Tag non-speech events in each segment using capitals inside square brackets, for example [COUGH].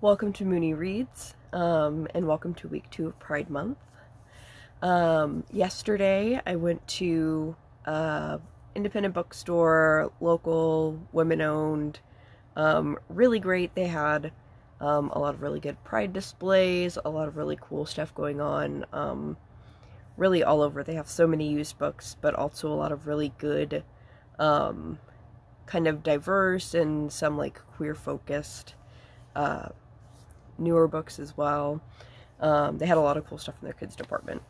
Welcome to Moony Reads, um, and welcome to week two of Pride Month. Um, yesterday, I went to uh, independent bookstore, local, women-owned, um, really great. They had um, a lot of really good Pride displays, a lot of really cool stuff going on, um, really all over. They have so many used books, but also a lot of really good, um, kind of diverse and some like queer-focused uh, newer books as well. Um, they had a lot of cool stuff in their kids department.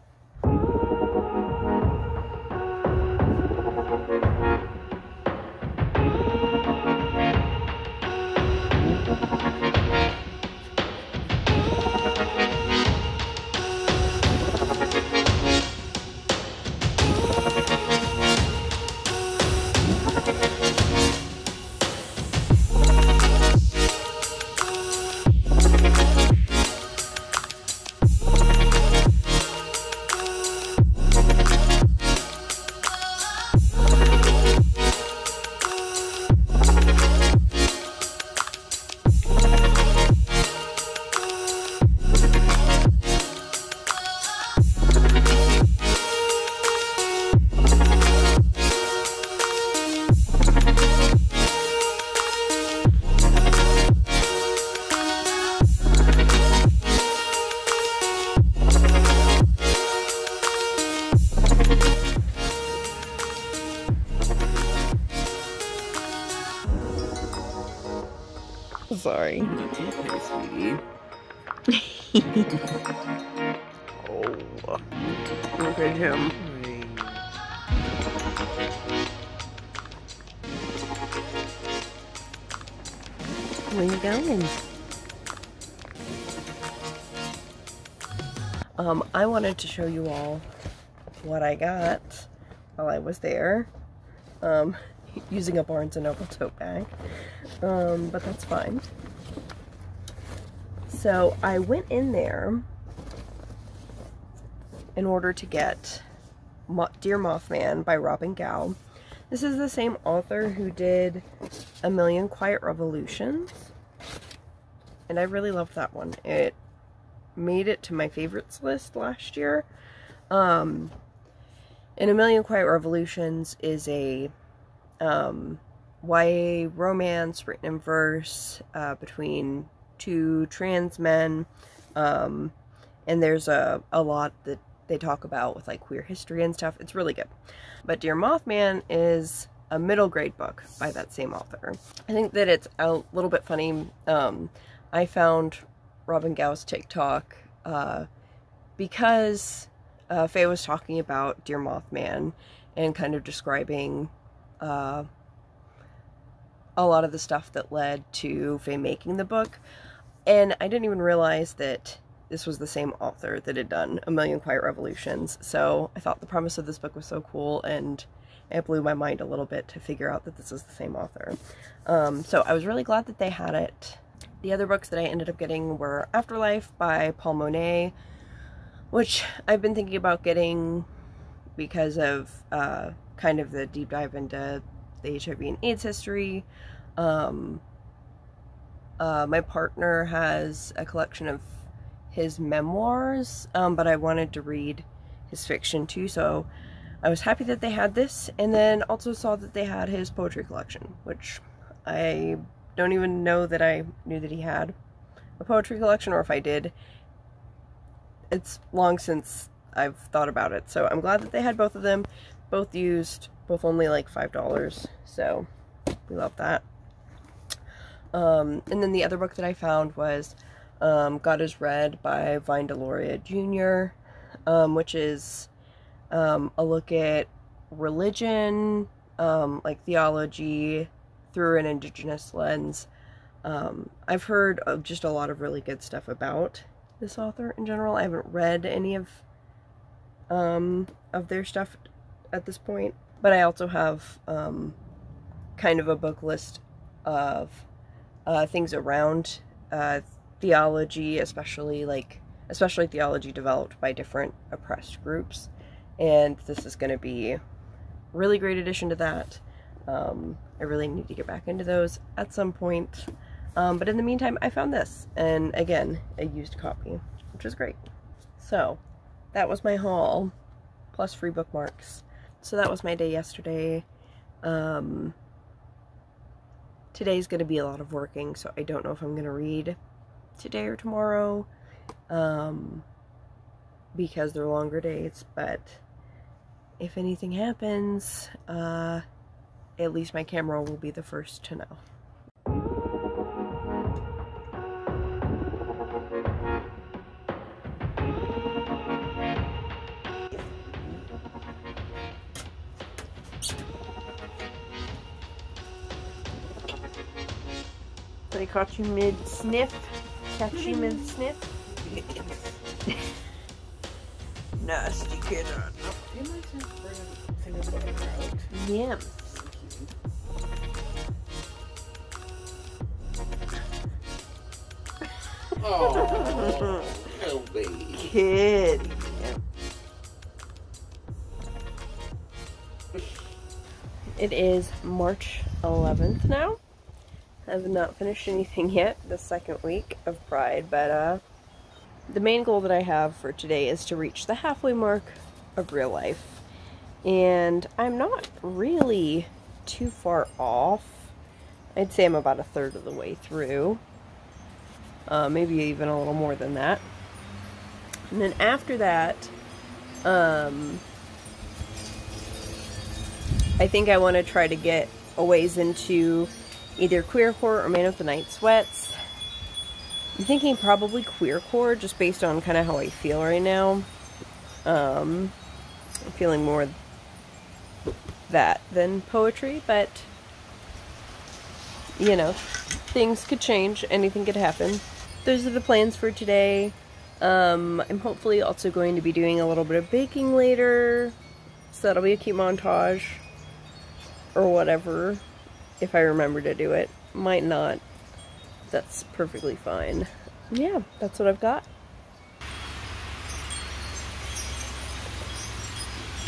Sorry. Okay, sweetie. oh. Look at him. Where you going? Um, I wanted to show you all what I got while I was there. Um, [LAUGHS] using a Barnes & Noble tote bag. Um, but that's fine. So I went in there in order to get Dear Mothman by Robin Gow. This is the same author who did A Million Quiet Revolutions. And I really loved that one. It made it to my favorites list last year. Um, and A Million Quiet Revolutions is a um, YA romance written in verse uh, between two trans men. Um, and there's a, a lot that they talk about with like queer history and stuff. It's really good. But Dear Mothman is a middle grade book by that same author. I think that it's a little bit funny. Um, I found Robin Gow's TikTok uh, because uh, Faye was talking about Dear Mothman and kind of describing uh, a lot of the stuff that led to Faye making the book. And I didn't even realize that this was the same author that had done A Million Quiet Revolutions. So I thought the premise of this book was so cool and it blew my mind a little bit to figure out that this is the same author. Um, so I was really glad that they had it. The other books that I ended up getting were Afterlife by Paul Monette, which I've been thinking about getting because of uh, kind of the deep dive into the HIV and AIDS history. Um, uh, my partner has a collection of his memoirs, um, but I wanted to read his fiction too, so I was happy that they had this, and then also saw that they had his poetry collection, which I don't even know that I knew that he had a poetry collection, or if I did. It's long since I've thought about it, so I'm glad that they had both of them, both used, both only like $5, so we love that. Um, and then the other book that I found was um, God is Red by Vine Deloria Jr., um, which is um, a look at religion, um, like theology, through an indigenous lens. Um, I've heard of just a lot of really good stuff about this author in general. I haven't read any of of their stuff at this point, but I also have kind of a book list of uh, things around uh, theology, especially like especially theology developed by different oppressed groups, and this is going to be a really great addition to that. Um, I really need to get back into those at some point. Um, but in the meantime, I found this. And again, a used copy, which is great. So, that was my haul, plus free bookmarks. So that was my day yesterday. Um, today's going to be a lot of working, so I don't know if I'm going to read today or tomorrow. Um, because they're longer days, but if anything happens, uh, at least my camera will be the first to know. They caught you mid sniff. Catch you mm-hmm. mid sniff. Nasty kid. Yeah. Oh. Kid. It is March 11th now. I have not finished anything yet the second week of Pride, but uh, the main goal that I have for today is to reach the halfway mark of real life. And I'm not really too far off. I'd say I'm about a third of the way through. Uh, maybe even a little more than that. And then after that, um, I think I want to try to get a ways into either queercore or Man of the Night Sweats. I'm thinking probably queercore just based on kind of how I feel right now. Um, I'm feeling more that than poetry, but you know, things could change, anything could happen. Those are the plans for today. Um, I'm hopefully also going to be doing a little bit of baking later, so that'll be a cute montage or whatever if I remember to do it. Might not. That's perfectly fine. Yeah, that's what I've got.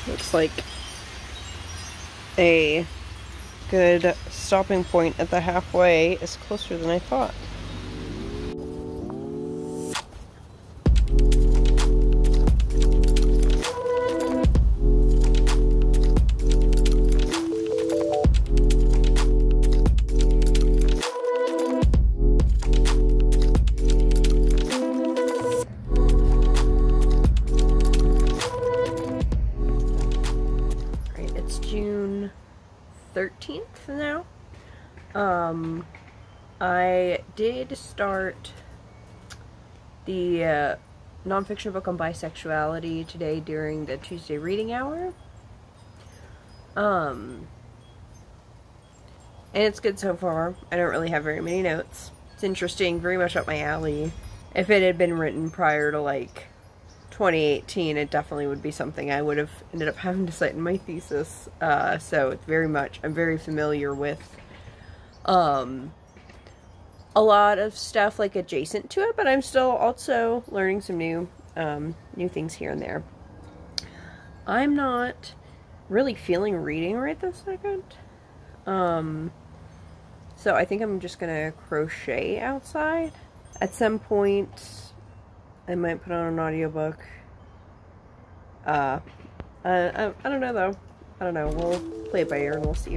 Looks like a good stopping point at the halfway is closer than I thought. Start the uh, nonfiction book on bisexuality today during the Tuesday reading hour. Um, and it's good so far. I don't really have very many notes. It's interesting, very much up my alley. If it had been written prior to like 2018, it definitely would be something I would have ended up [LAUGHS] having to cite in my thesis. Uh, so it's very much, I'm very familiar with um, a lot of stuff like adjacent to it, but I'm still also learning some new, um, new things here and there. I'm not really feeling reading right this second. Um, so I think I'm just gonna crochet outside. At some point, I might put on an audiobook. Uh, I, I, I don't know though. I don't know. We'll play it by ear and we'll see.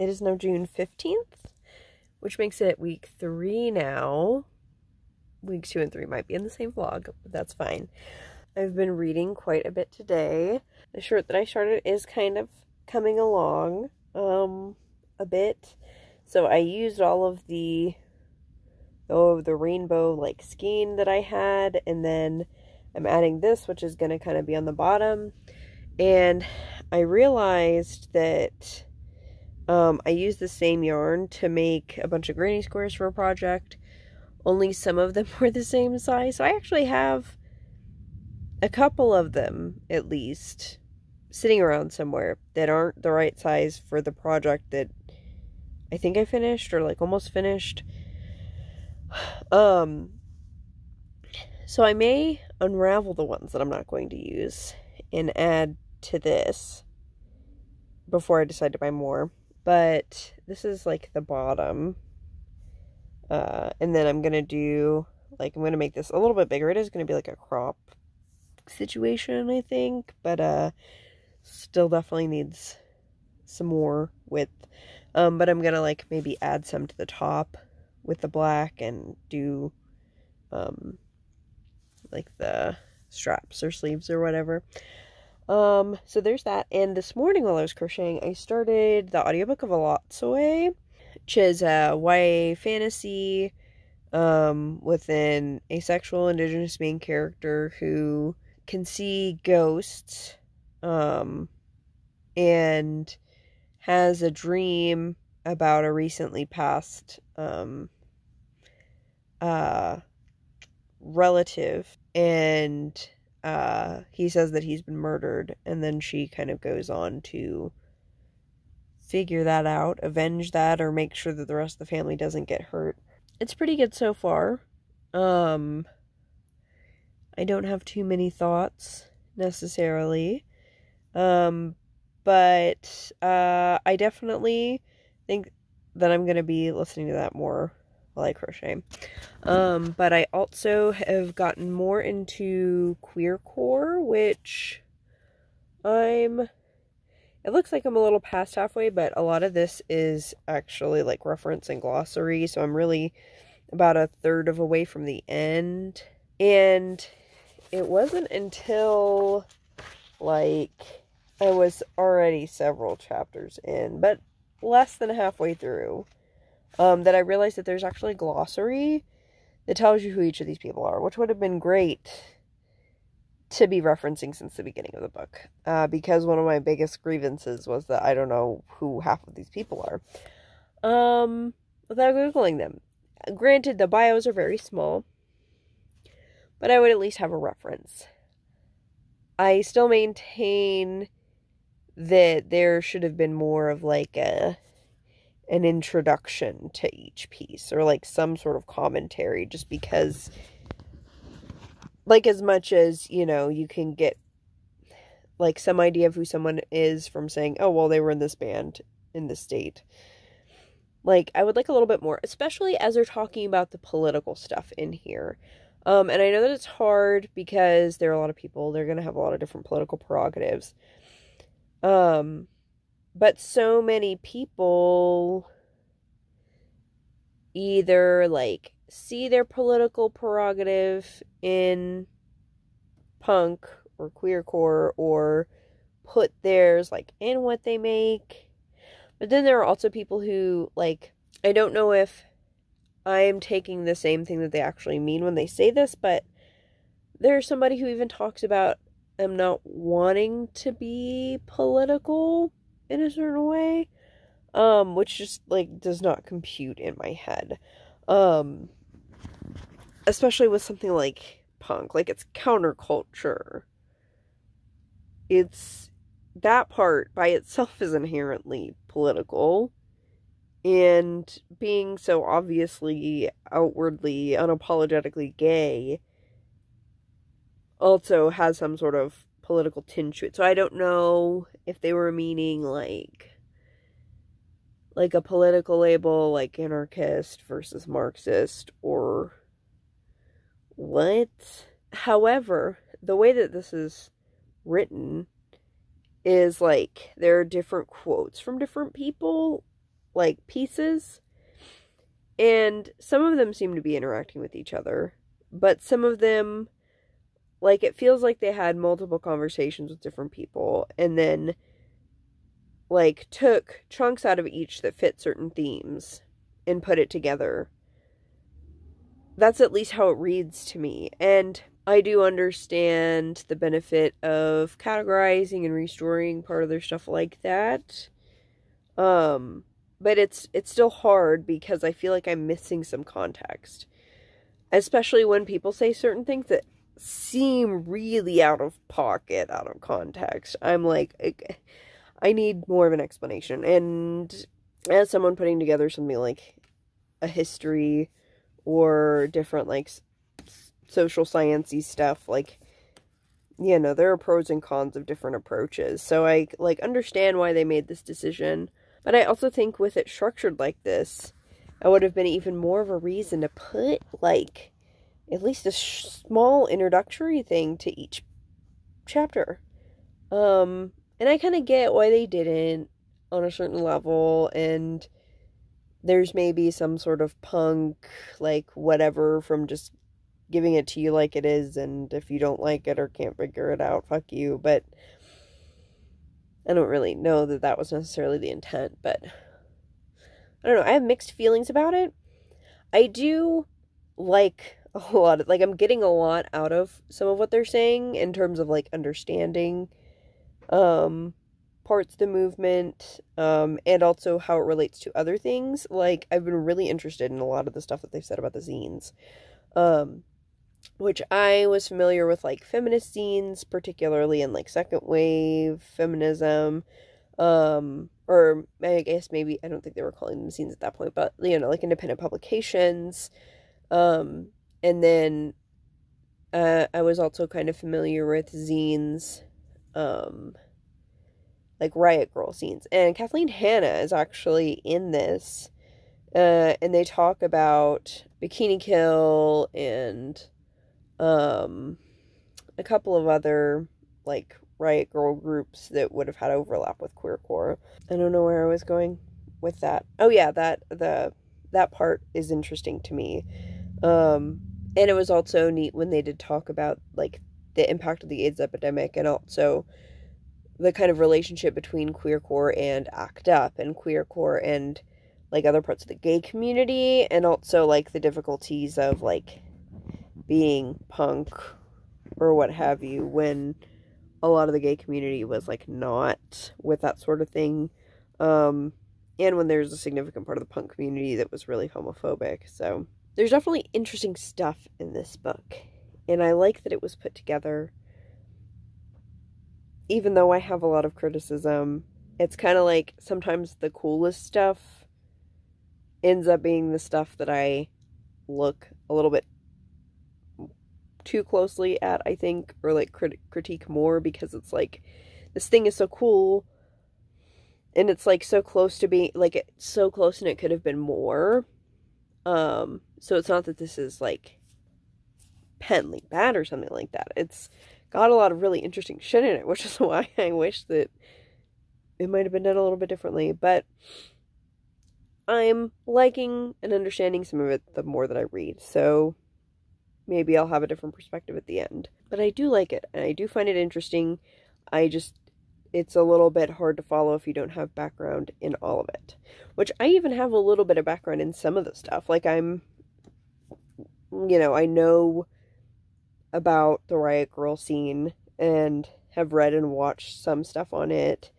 It is now June 15th, which makes it week three now. Week two and three might be in the same vlog, but that's fine. I've been reading quite a bit today. The short that I started is kind of coming along um, a bit. So I used all of the oh the rainbow like skein that I had and then I'm adding this, which is going to kind of be on the bottom. And I realized that um, I used the same yarn to make a bunch of granny squares for a project. Only some of them [LAUGHS] were the same size. So I actually have a couple of them, at least, sitting around somewhere that aren't the right size for the project that I think I finished or like almost finished. [SIGHS] Um, so I may unravel the ones that I'm not going to use and add to this before I decide to buy more. But this is like the bottom. Uh, and then I'm going to do, like, I'm going to make this a little bit bigger. It is going to be like a crop situation, I think. But, uh, still definitely needs some more width. Um, but I'm going to, like, maybe add some to the top with the black and do, um, like the straps or sleeves or whatever. Um, so there's that. And this morning while I was crocheting, I started the audiobook of Elatsoe, which is a YA fantasy um, with an asexual indigenous main character who can see ghosts um, and has a dream about a recently passed um, uh, relative and uh, he says that he's been murdered, and then she kind of goes on to figure that out, avenge that, or make sure that the rest of the family doesn't get hurt. It's pretty good so far. Um, I don't have too many thoughts necessarily. Um, but uh, I definitely think that I'm going to be listening to that more I crochet. Um, but I also have gotten more into queercore, which I'm, it looks like I'm a little past halfway, but a lot of this is actually like reference and glossary, so I'm really about a third of a way from the end. And it wasn't until like I was already several chapters in, but less than halfway through um, that I realized that there's actually a glossary that tells you who each of these people are, which would have been great to be referencing since the beginning of the book. Uh, because one of my biggest grievances was that I don't know who half of these people are. Um, without Googling them. Granted, the bios are very small, but I would at least have a reference. I still maintain that there should have been more of like a an introduction to each piece or like some sort of commentary just because like as much as you know you can get like some idea of who someone is from saying oh well they were in this band in this state. Like i would like a little bit more especially as they're talking about the political stuff in here. Um and i know that it's hard because there are a lot of people they're going to have a lot of different political prerogatives. Um but so many people either like see their political prerogative in punk or queercore or put theirs like in what they make. But then there are also people who like I don't know if I am taking the same thing that they actually mean when they say this, but there's somebody who even talks about them not wanting to be political in a certain way um which just like does not compute in my head. Um especially with something like punk like it's counterculture. It's that part by itself is inherently political and being so obviously outwardly unapologetically gay also has some sort of political tinge to it. So I don't know if they were meaning like like a political label like anarchist versus Marxist or what. However, the way that this is written is like there are different quotes from different people, like pieces, and some of them seem to be interacting with each other, but some of them like it feels like they had multiple conversations with different people and then like took chunks out of each that fit certain themes and put it together. That's at least how it reads to me. And I do understand the benefit of categorizing and restoring part of their stuff like that. Um, but it's it's still hard because I feel like I'm missing some context. Especially when people say certain things that seem really out of pocket, out of context. I'm like I need more of an explanation. And as someone putting together something like a history or different like social sciencey stuff like you know there are pros and cons of different approaches so i like understand why they made this decision but i also think with it structured like this i would have been even more of a reason to put like at least a small introductory thing to each chapter. Um and i kind of get why they didn't on a certain level and there's maybe some sort of punk like whatever from just giving it to you like it is and if you don't like it or can't figure it out fuck you. But i don't really know that that was necessarily the intent but i don't know. I have mixed feelings about it. I do like a lot of like i'm getting a lot out of some of what they're saying in terms of like understanding um parts of the movement um and also how it relates to other things. Like i've been really interested in a lot of the stuff that they've said about the zines um which I was familiar with like feminist zines, particularly in like second wave feminism, um, or I guess maybe I don't think they were calling them zines at that point, but you know, like independent publications, um, and then uh, I was also kind of familiar with zines, um, like Riot Grrrl zines, and Kathleen Hanna is actually in this, uh, and they talk about Bikini Kill and um, a couple of other like riot Grrrl groups that would have had overlap with queercore. I don't know where I was going with that. Oh yeah, that the that part is interesting to me. Um, and it was also neat when they did talk about like the impact of the AIDS epidemic and also the kind of relationship between queercore and ACT UP and queercore and like other parts of the gay community and also like the difficulties of like being punk or what have you when a lot of the gay community was like not with that sort of thing. Um and when there's a significant part of the punk community that was really homophobic so there's definitely interesting stuff in this book and i like that it was put together even though i have a lot of criticism it's kind of like sometimes the coolest stuff ends up being the stuff that i look a little bit too closely at, I think, or like crit- critique more because it's like this thing is so cool and it's like so close to being like it's so close and it could have been more. Um, so it's not that this is like penly bad or something like that. It's got a lot of really interesting shit in it, which [LAUGHS] is why I wish that it might have been done a little bit differently. But I'm liking and understanding some of it the more that I read. So maybe I'll have a different perspective at the end. But I do like it, and I do find it interesting. I just, it's a little bit hard to follow if you don't have background in all of it. Which I even have a little bit of background in some of the stuff. Like, I'm, you know, I know about the Riot Grrrl scene and have read and watched some stuff on it.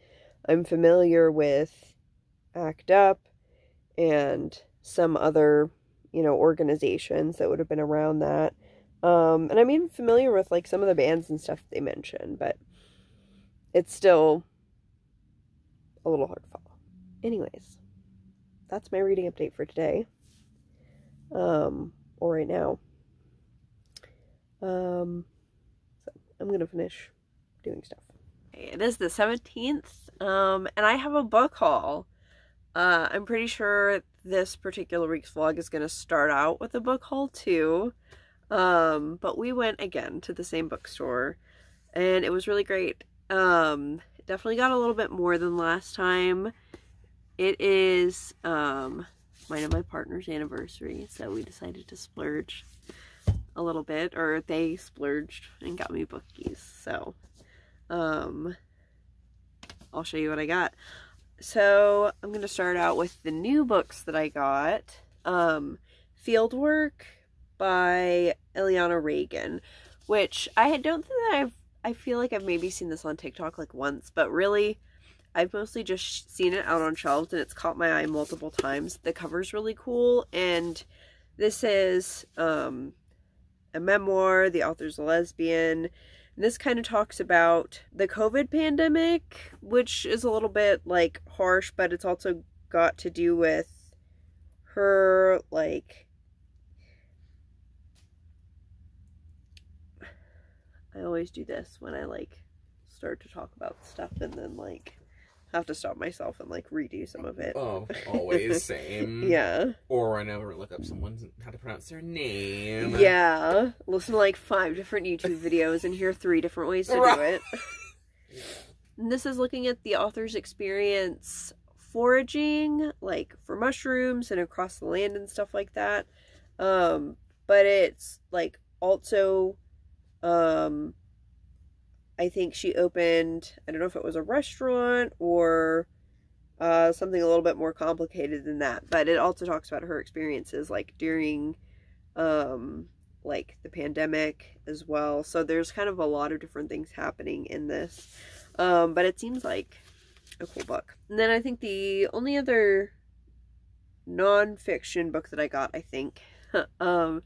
I'm familiar with ACT UP and some other you know, organizations that would have been around that. Um, and I'm even familiar with like some of the bands and stuff they mention, but it's still a little hard to follow. Anyways, that's my reading update for today. Um, or right now. Um, so I'm gonna finish doing stuff. It is the 17th, um, and I have a book haul. Uh, I'm pretty sure this particular week's vlog is going to start out with a book haul too. Um, but we went again to the same bookstore and it was really great. Um, definitely got a little bit more than last time. It is um, mine and my partner's anniversary, so we decided to splurge a little bit, or they splurged and got me bookies. So, um, I'll show you what I got. So I'm going to start out with the new books that I got. Um, Fieldwork by Iliana Regan, which I don't think that I've I feel like I've maybe seen this on TikTok like once, but really I've mostly just seen it out on shelves and it's caught my eye multiple times. The cover's really cool and this is um, a memoir. The author's a lesbian. And this kind of talks about the COVID pandemic, which is a little bit like harsh, but it's also got to do with her like I always do this when I like start to talk about stuff and then like have to stop myself and like redo some of it. Oh, [LAUGHS] always same. yeah. Or I never look up someone's how to pronounce their name. Yeah. Listen to like five different YouTube videos and hear three different ways to do it. [LAUGHS] And this is looking at the author's experience foraging, like for mushrooms and across the land and stuff like that. Um, but it's like also um I think she opened, I don't know if it was a restaurant or uh, something a little bit more complicated than that. But it also talks about her experiences like during um, like the pandemic as well. So there's kind of a lot of different things happening in this. Um, but it seems like a cool book. And then I think the only other nonfiction book that I got, I think, [LAUGHS] um,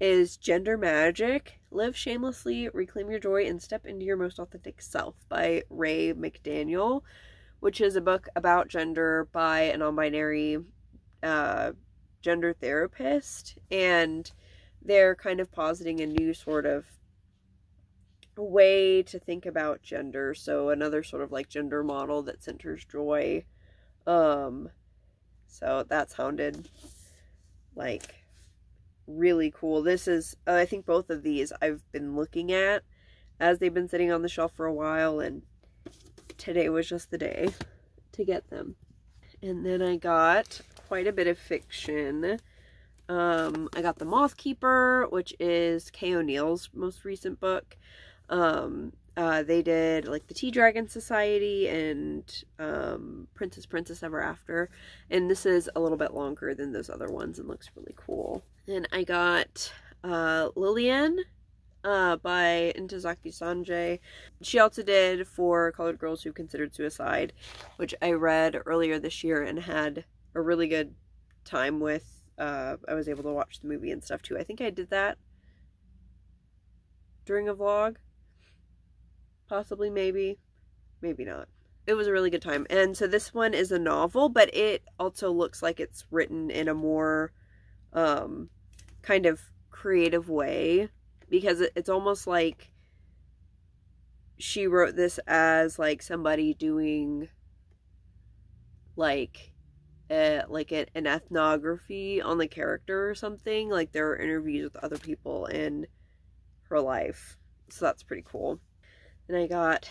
is Gender Magic Live Shamelessly, Reclaim Your Joy, and Step into Your Most Authentic Self by Ray McDaniel, which is a book about gender by a non binary uh, gender therapist. And they're kind of positing a new sort of way to think about gender. So, another sort of like gender model that centers joy. Um, so that sounded like really cool. This is, uh, I think both of these I've been looking at as they've been sitting on the shelf for a while, and today was just the day to get them. And then I got quite a bit of fiction. Um, I got The Moth Keeper, which is Kay O'Neill's most recent book. Um, uh, they did like the Tea Dragon Society and um, Princess Princess Ever After. And this is a little bit longer than those other ones and looks really cool. Then I got uh, Liliane uh, by Ntozake Shange. She also did for Colored Girls Who Considered Suicide, which I read earlier this year and had a really good time with. Uh, I was able to watch the movie and stuff too. I think I did that during a vlog. Possibly, maybe, maybe not. It was a really good time. And so this one is a novel, but it also looks like it's written in a more um, kind of creative way because it's almost like she wrote this as like somebody doing like a, like a, an ethnography on the character or something. Like there are interviews with other people in her life. So that's pretty cool. And i got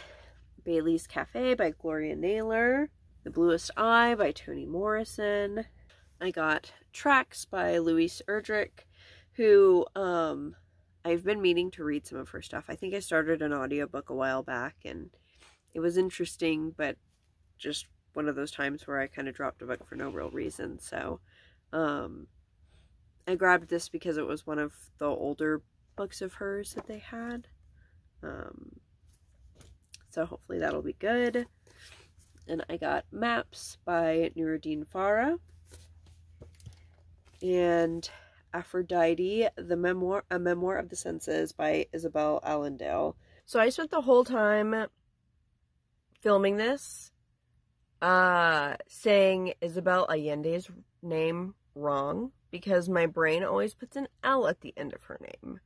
bailey's cafe by gloria naylor the bluest eye by toni morrison. I got tracks by louise erdrich who um I've been meaning to read some of her stuff. I think I started an audiobook a while back and it was interesting, but just one of those times where I kind of dropped a book for no real reason. So um I grabbed this because it was one of the older books of hers that they had. Um so hopefully that'll be good. And I got Maps by Nuruddin Farah. And Aphrodite, the memoir, a memoir of the senses by Isabel Allendale. So I spent the whole time filming this, uh, saying Isabel Allende's name wrong because my brain always puts an L at the end of her name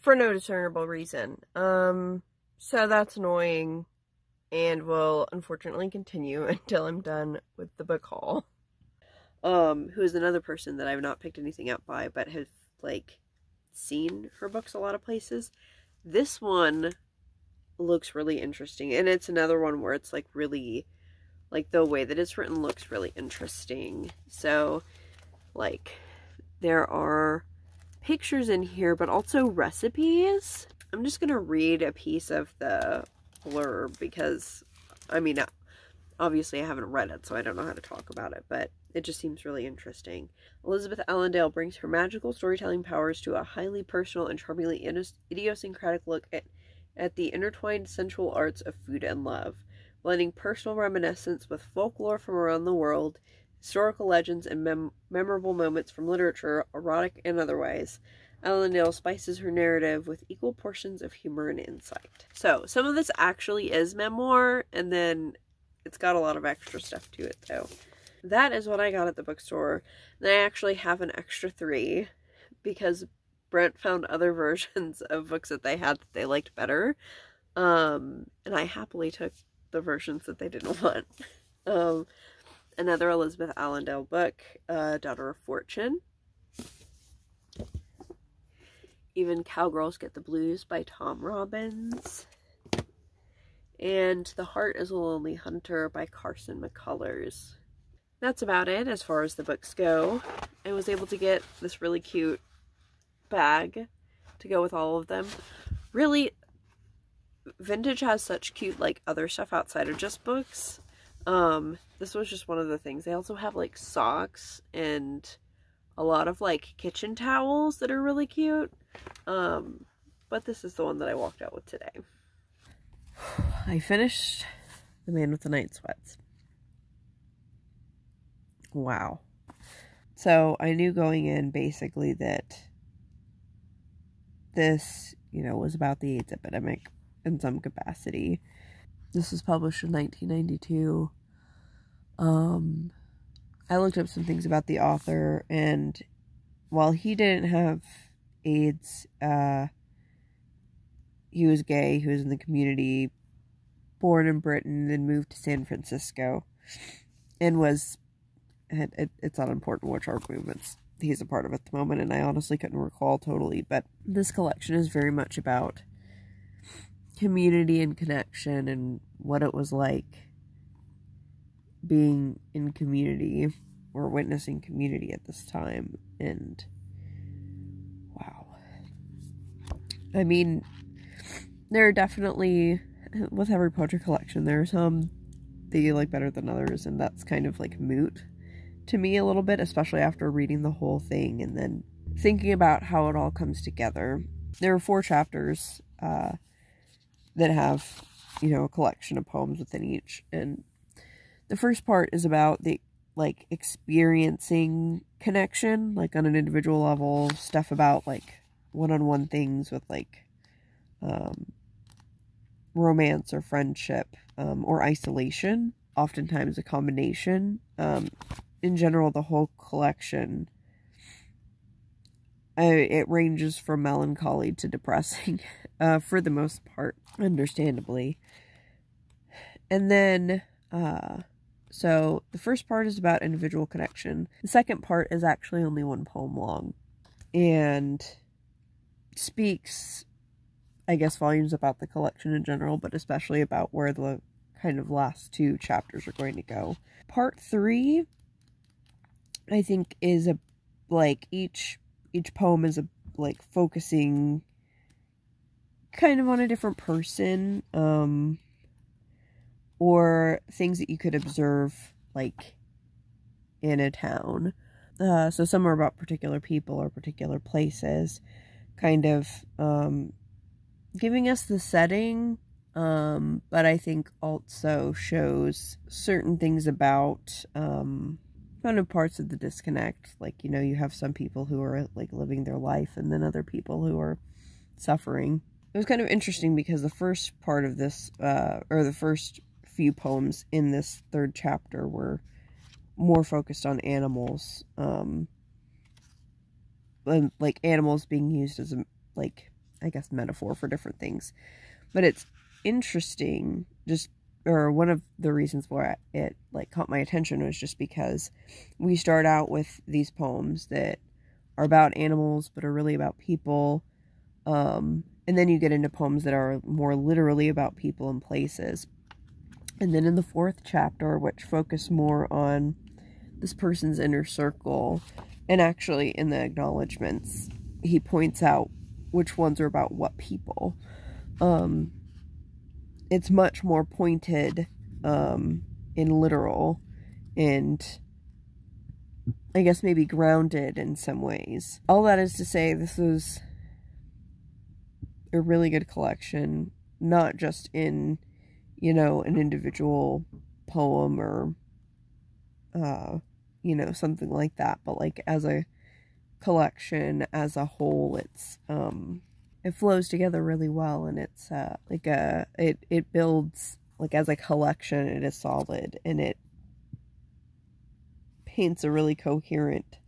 for no discernible reason. Um, so that's annoying and will unfortunately continue [LAUGHS] until I'm done with the book haul um, who is another person that I've not picked anything up by, but have like seen her books a lot of places. This one looks really interesting, and it's another one where it's like really, like the way that it's written looks really interesting. So, like, there are pictures in here, but also recipes. I'm just gonna read a piece of the blurb because, I mean, obviously I haven't read it, so I don't know how to talk about it, but it just seems really interesting. Elizabeth Allendale brings her magical storytelling powers to a highly personal and charmingly idiosyncratic look at, at the intertwined sensual arts of food and love, blending personal reminiscence with folklore from around the world, historical legends, and mem- memorable moments from literature, erotic and otherwise. Allendale spices her narrative with equal portions of humor and insight. So, some of this actually is memoir, and then it's got a lot of extra stuff to it, though. That is what I got at the bookstore. Then I actually have an extra three because Brent found other [LAUGHS] versions of books that they had that they liked better. Um, and I happily took the versions that they didn't [LAUGHS] want. Um, another Elizabeth Allendale book, uh, Daughter of Fortune. Even Cowgirls Get the Blues by Tom Robbins. And The Heart is a Lonely Hunter by Carson McCullers that's about it as far as the books go. I was able to get this really cute bag to go with all of them. Really, Vintage has such cute, like, other stuff outside of just books. Um, this was just one of the things. They also have, like, socks and a lot of, like, kitchen towels that are really cute. Um, but this is the one that I walked out with today. [SIGHS] I finished The Man with the Night Sweats. Wow. So I knew going in basically that this, you know, was about the AIDS epidemic in some capacity. This was published in 1992. Um, I looked up some things about the author, and while he didn't have AIDS, uh, he was gay, he was in the community, born in Britain, then moved to San Francisco, and was it, it, it's unimportant which art movements he's a part of at the moment, and I honestly couldn't recall totally. But this collection is very much about community and connection and what it was like being in community or witnessing community at this time. And wow. I mean, there are definitely, with every poetry collection, there are some that you like better than others, and that's kind of like moot to me a little bit, especially after reading the whole thing and then thinking about how it all comes together. There are four chapters uh, that have, you know, a collection of poems within each. And the first part is about the, like, experiencing connection, like, on an individual level, stuff about, like, one on one things with, like, um, romance or friendship um, or isolation oftentimes a combination um, in general, the whole collection, I, it ranges from melancholy to depressing, [LAUGHS] uh, for the most part, understandably. And then, uh, so the first part is about individual connection. The second part is actually only one poem long and speaks, I guess, volumes about the collection in general, but especially about where the kind of last two chapters are going to go. Part three I think is a like each each poem is a like focusing kind of on a different person um or things that you could observe like in a town. Uh so some are about particular people or particular places kind of um giving us the setting um but i think also shows certain things about um kind of parts of the disconnect. Like, you know, you have some people who are like living their life and then other people who are suffering. It was kind of interesting because the first part of this, uh, or the first few poems in this third chapter were more focused on animals. Um, and like animals being used as a, like, I guess, metaphor for different things. But it's interesting just or one of the reasons why it like caught my attention was just because we start out with these poems that are about animals but are really about people um, and then you get into poems that are more literally about people and places. And then in the fourth chapter which focus more on this person's inner circle and actually in the acknowledgments he points out which ones are about what people. Um it's much more pointed um, and literal and I guess maybe grounded in some ways. All that is to say, this is a really good collection, not just in, you know, an individual poem or, uh, you know, something like that, but like as a collection as a whole, it's, um, it flows together really well and it's, uh, like a, it, it builds, like as a collection, it is solid and it paints a really coherent,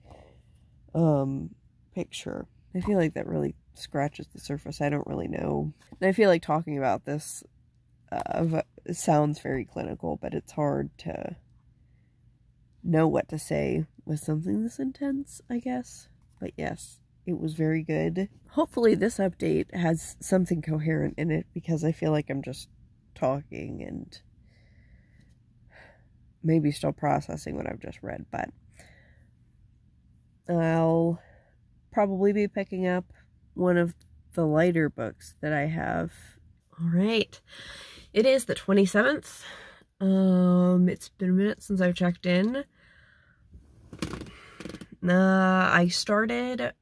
um, picture. I feel like that really scratches the surface. I don't really know. And I feel like talking about this uh, sounds very clinical, but it's hard to know what to say with something this intense, I guess. But yes, it was very good. Hopefully this update has something coherent in it because I feel like I'm just talking and maybe still processing what I've just read, but I'll probably be picking up one of the lighter books that I have. All right. It is the 27th. Um, it's been a minute since I've checked in. Uh, I started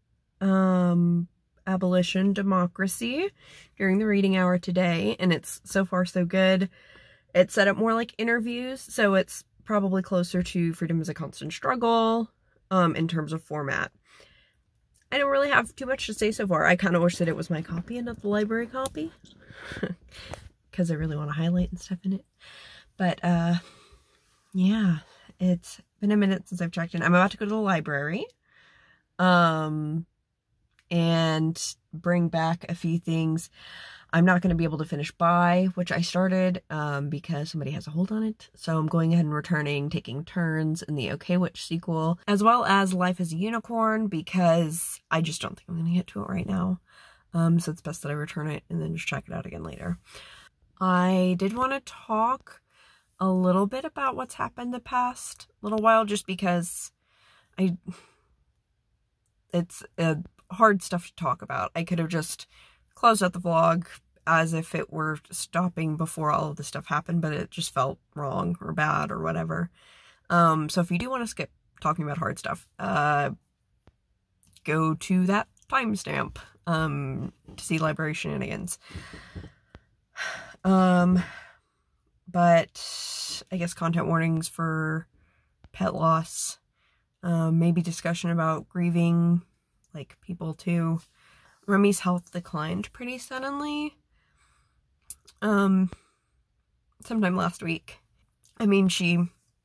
um, Abolition Democracy during the reading hour today, and it's so far so good. It's set up more like interviews, so it's probably closer to Freedom is a Constant Struggle um, in terms of format. I don't really have too much to say so far. I kind of wish that it was my copy and not the library copy. [LAUGHS] Because I really want to highlight and stuff in it. But, uh, yeah. It's been a minute since I've checked in. I'm about to go to the library. Um, and bring back a few things. I'm not going to be able to finish Bi, which I started um, because somebody has a hold on it. So I'm going ahead and returning, taking turns in the OK Witch sequel, as well as Life as a Unicorn, because I just don't think I'm going to get to it right now. Um, so it's best that I return it and then just check it out again later. I did want to talk a little bit about what's happened the past little while, just because I [SIGHS] it's uh, hard stuff to talk about. I could have just closed out the vlog as if it were stopping before all of this stuff happened, but it just felt wrong or bad or whatever. Um, so if you do want to skip talking about hard stuff, uh, go to that timestamp um, to see library shenanigans. Um, but I guess content warnings for pet loss, um, maybe discussion about grieving, like people too. Remy's health declined pretty suddenly. Um, sometime last week. I mean, she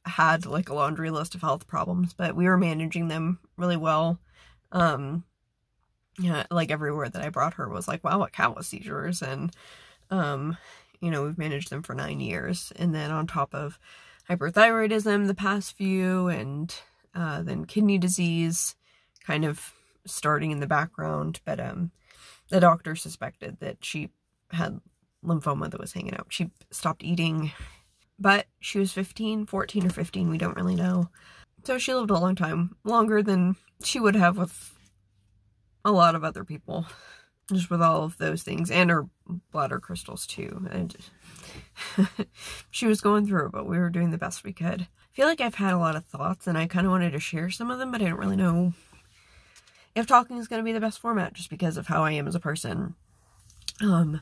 had like a laundry list of health problems, but we were managing them really well. Um, yeah, like everywhere that I brought her was like, wow, what was seizures. And, um, you know, we've managed them for nine years. And then on top of hyperthyroidism the past few and, uh, then kidney disease kind of starting in the background, but um, the doctor suspected that she had lymphoma that was hanging out. She stopped eating, but she was 15, 14 or 15, we don't really know. So she lived a long time, longer than she would have with a lot of other people, just with all of those things, and her bladder crystals too. And [LAUGHS] she was going through it, but we were doing the best we could. I feel like I've had a lot of thoughts, and I kind of wanted to share some of them, but I don't really know if talking is going to be the best format just because of how I am as a person. Um,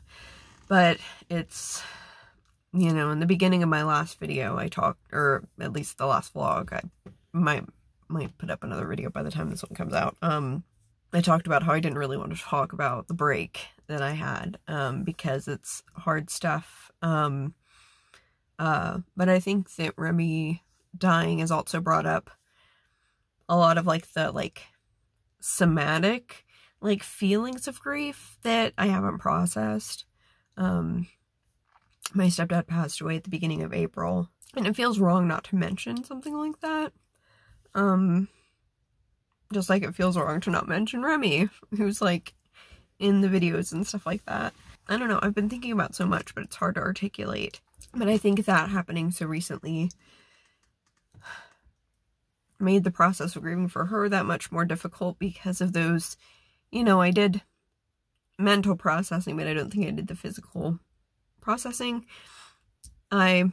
but it's, you know, in the beginning of my last video, I talked, or at least the last vlog, I might, might put up another video by the time this one comes out. Um, I talked about how I didn't really want to talk about the break that I had, um, because it's hard stuff. Um, uh, but I think that Remy dying is also brought up a lot of like the, like, somatic like feelings of grief that I haven't processed. Um, my stepdad passed away at the beginning of April, and it feels wrong not to mention something like that. Um, just like it feels wrong to not mention Remy, who's like in the videos and stuff like that. I don't know, I've been thinking about so much, but it's hard to articulate. But I think that happening so recently made the process of grieving for her that much more difficult because of those, you know, I did mental processing, but I don't think I did the physical processing. I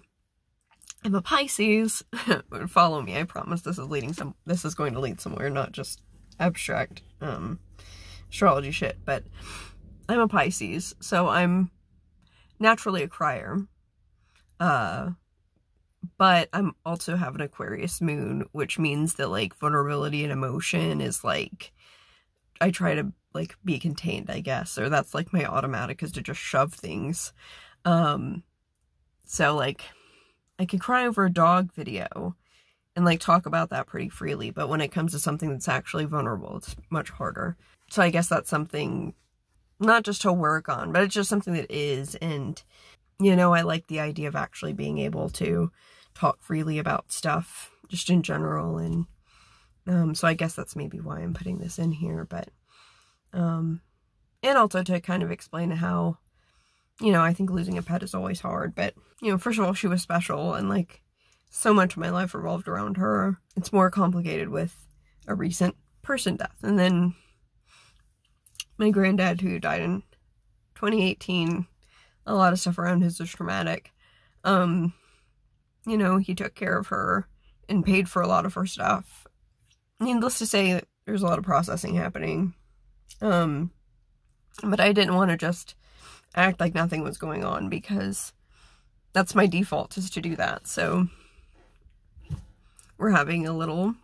I'm a Pisces. [LAUGHS] Follow me. I promise this is leading some this is going to lead somewhere, not just abstract um astrology shit, but I'm a Pisces, so I'm naturally a crier. Uh but I'm also have an Aquarius moon, which means that like vulnerability and emotion is like I try to like be contained, I guess, or that's like my automatic is to just shove things. Um so like I can cry over a dog video and like talk about that pretty freely, but when it comes to something that's actually vulnerable, it's much harder. So I guess that's something not just to work on, but it's just something that is and you know, I like the idea of actually being able to talk freely about stuff just in general and um so I guess that's maybe why I'm putting this in here, but um and also to kind of explain how you know, I think losing a pet is always hard, but, you know, first of all, she was special and like so much of my life revolved around her. It's more complicated with a recent person death. And then my granddad, who died in 2018, a lot of stuff around his was traumatic. Um, you know, he took care of her and paid for a lot of her stuff. Needless to say, there's a lot of processing happening. Um, but I didn't want to just act like nothing was going on because that's my default is to do that. So we're having a little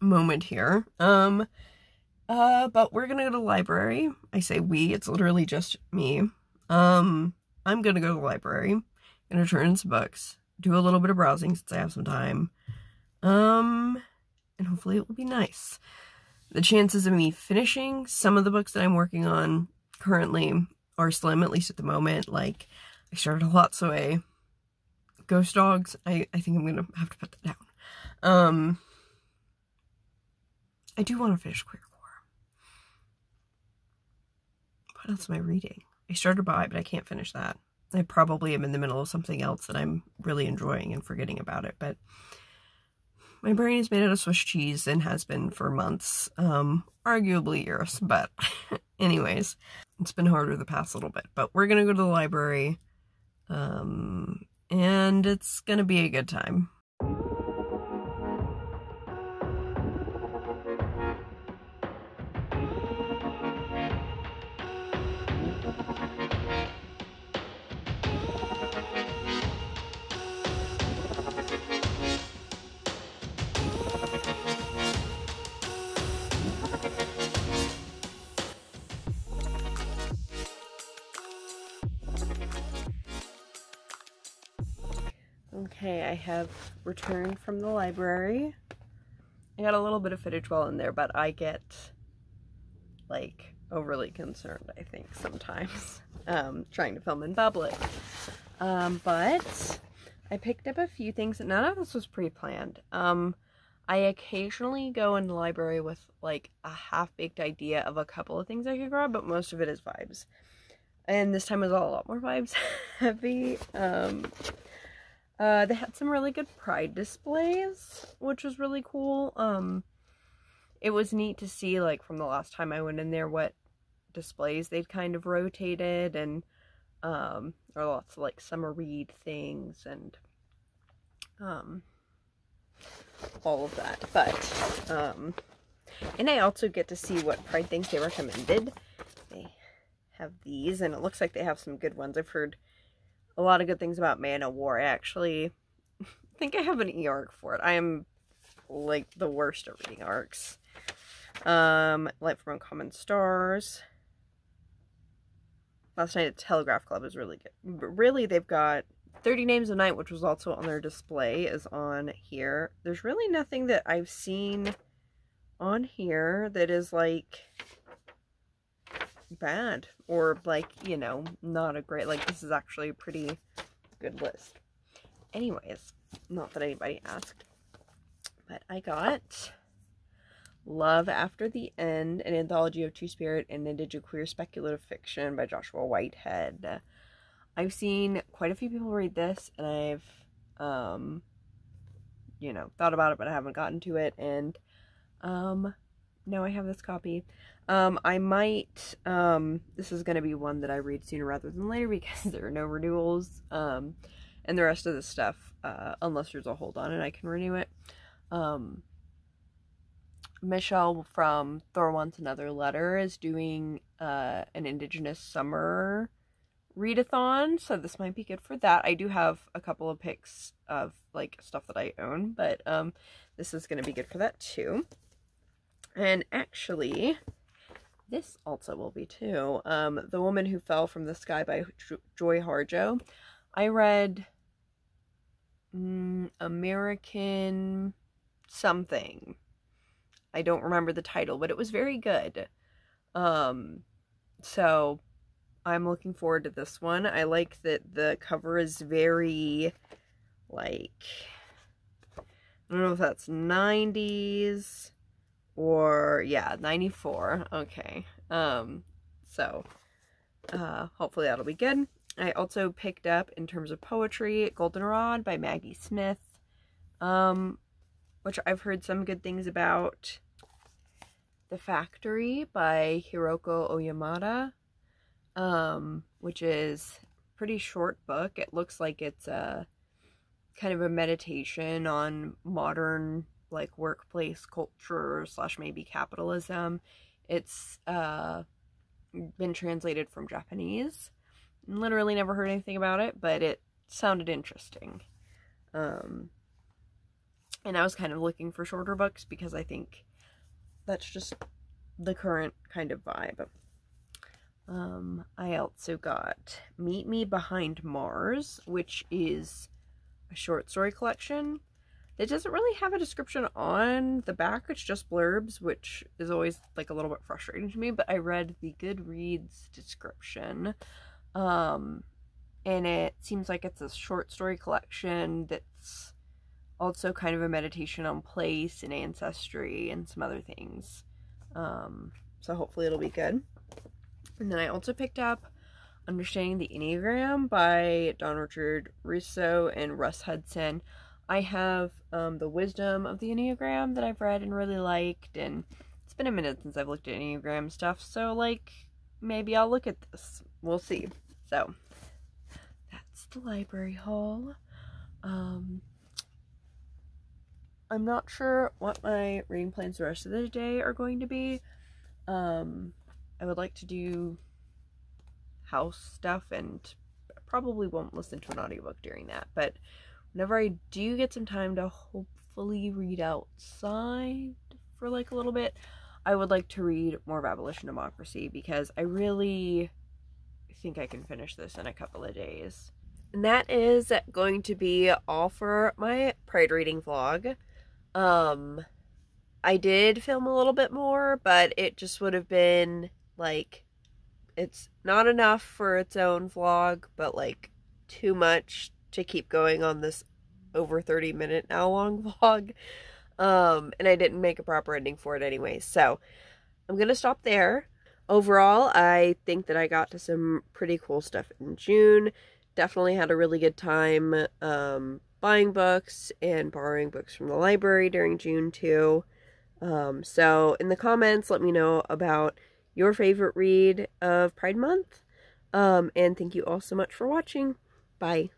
moment here. Um, uh, but we're gonna go to the library. I say we, it's literally just me. Um, I'm gonna go to the library, gonna turn in some books, do a little bit of browsing since I have some time. Um, and hopefully it will be nice. The chances of me finishing some of the books that I'm working on currently are slim, at least at the moment. Like, I started a lot, so a Ghost Dogs, I, I think I'm gonna have to put that down. Um, I do want to finish Queer Core. What else am I reading? I started Bi, but I can't finish that. I probably am in the middle of something else that I'm really enjoying and forgetting about it, but my brain is made out of Swiss cheese and has been for months, um, arguably years, but [LAUGHS] anyways, it's been harder the past little bit, but we're gonna go to the library, um, and it's gonna be a good time. Have returned from the library. I got a little bit of footage while in there, but I get like overly concerned, I think, sometimes, [LAUGHS] um, trying to film in public. Um, but I picked up a few things. None of this was pre-planned. Um, I occasionally go in the library with like a half-baked idea of a couple of things I could grab, but most of it is vibes. And this time was a lot more vibes [LAUGHS] heavy. Um, uh, they had some really good pride displays, which was really cool. Um, it was neat to see, like, from the last time I went in there, what displays they'd kind of rotated, and, um, there were lots of, like, summer read things, and, um, all of that, but, um, and I also get to see what pride things they recommended. They have these, and it looks like they have some good ones. I've heard a lot of good things about Man-O-War. [LAUGHS] I actually think I have an e-arc for it. I am like the worst at reading arcs. Um, Light from Uncommon Stars. Last night at Telegraph Club is really good. But really, they've got 30 Names of Night, which was also on their display, is on here. There's really nothing that I've seen on here that is like bad or like, you know, not a great, like this is actually a pretty good list. Anyways, not that anybody asked, but I got Love After the End, an anthology of Two-Spirit and indigenous queer speculative fiction by Joshua Whitehead. I've seen quite a few people read this and I've, um, you know, thought about it, but I haven't gotten to it. And, um, now I have this copy. Um, I might, um, this is going to be one that I read sooner rather than later [LAUGHS] because there are no renewals. Um, and the rest of the stuff, uh, unless there's a hold on it, I can renew it. Um, Michelle from Thor Wants Another Letter is doing uh, an Indigenous Summer readathon, so this might be good for that. I do have a couple of picks of like stuff that I own, but um, this is going to be good for that too. And actually, this also will be too. Um, The Woman Who Fell from the Sky by Joy Harjo. I read mm, American something. I don't remember the title, but it was very good. Um, so I'm looking forward to this one. I like that the cover is very like I don't know if that's 90s or yeah, 94. Okay. Um so uh hopefully that'll be good. I also picked up in terms of poetry Goldenrod by Maggie Smith. Um which I've heard some good things about. The Factory by Hiroko Oyamada, um, which is pretty short book. It looks like it's a kind of a meditation on modern like workplace culture slash maybe capitalism. It's uh, been translated from Japanese. Literally never heard anything about it, but it sounded interesting. Um, and I was kind of looking for shorter books because I think that's just the current kind of vibe. Um, I also got Meet Me Behind Mars, which is a short story collection. It doesn't really have a description on the back, it's just blurbs, which is always like a little bit frustrating to me, but I read the Goodreads description. Um, and it seems like it's a short story collection that's also kind of a meditation on place and ancestry and some other things. Um, so hopefully it'll be good. And then I also picked up Understanding the Enneagram by Don Richard Riso and Russ Hudson. I have um, the Wisdom of the Enneagram that I've read and really liked, and it's been a minute since I've looked at Enneagram stuff, so like maybe I'll look at this. We'll see. So that's the library haul. Um, I'm not sure what my reading plans the rest of the day are going to be. Um, I would like to do house stuff and probably won't listen to an audiobook during that. But whenever I do get some time to hopefully read outside for like a little bit, I would like to read more of Abolition Democracy because I really think I can finish this in a couple of days. And that is going to be all for my Pride reading vlog. Um, I did film a little bit more, but it just would have been like, it's not enough for its own vlog, but like too much to keep going on this over 30 minute now long [LAUGHS] vlog. Um, and I didn't make a proper ending for it anyway. So I'm going to stop there. Overall, I think that I got to some pretty cool stuff in June. Definitely had a really good time. Um, buying books and borrowing books from the library during June too. Um, so in the comments, let me know about your favorite read of Pride Month. Um, and thank you all so much for watching. Bye.